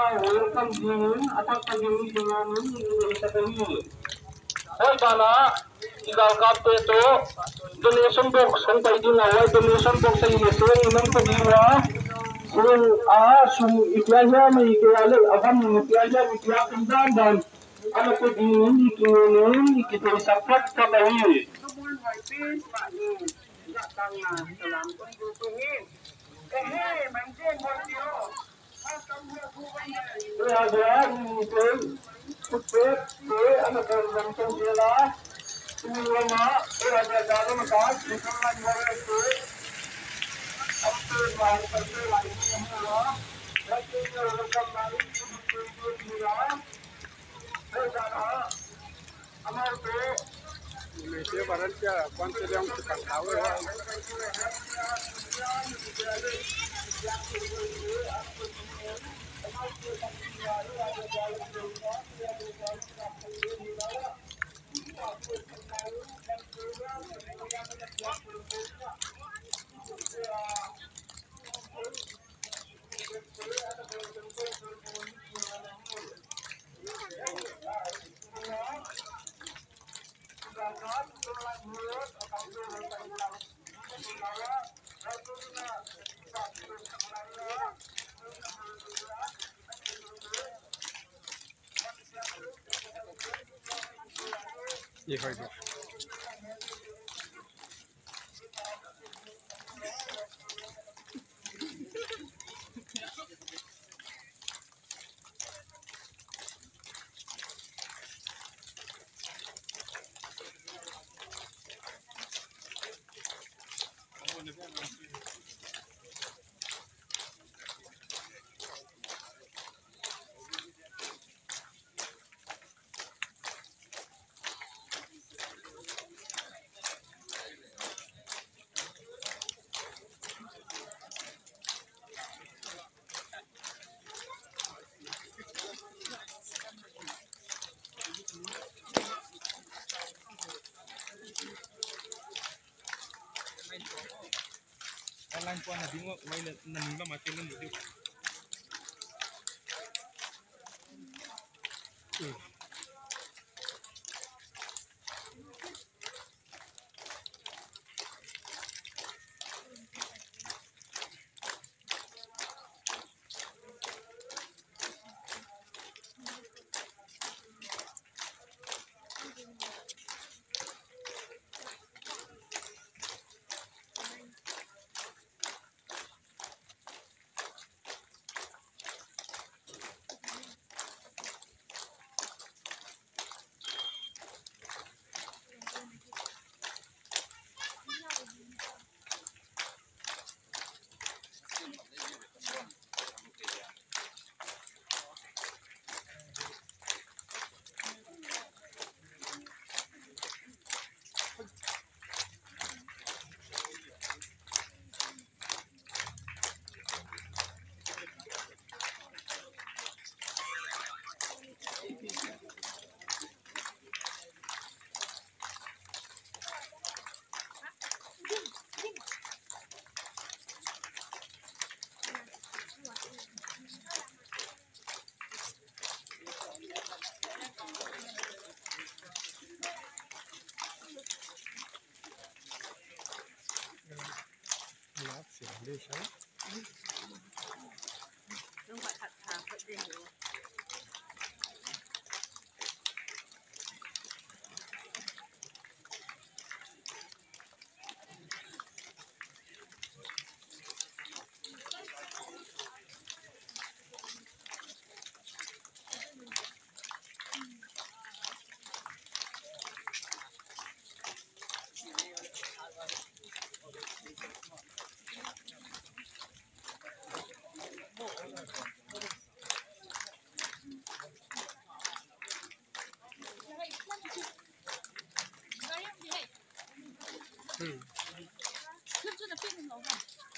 welcome Jinin attack Jinin ini donation box donation box mancing, tiyo. Kaya diyan, ito, kupit, ito, ano ka langsung sila, tumulong na, kaya diyan dalo matas, ito na Thank you. 一会儿就。kan kwa na bingo wai la na mimba ma ke na Đưa xuống. Đúng phải thật thà, phải đi hiểu. 嗯。嗯。那这个变成头发。